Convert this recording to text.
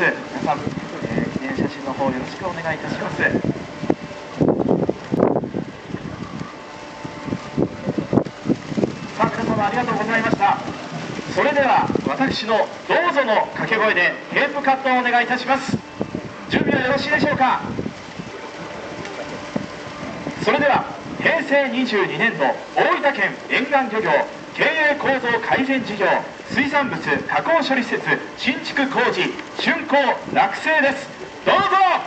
ます。皆さん、えー、記念写真の方よろしくお願いいたします。さあ皆様ありがとうございました。それでは私のどうぞの掛け声でテープカットをお願いいたします。準備はよろしいでしょうかそれでは平成22年度大分県沿岸漁業経営構造改善事業水産物加工処理施設新築工事竣工落成です。どうぞ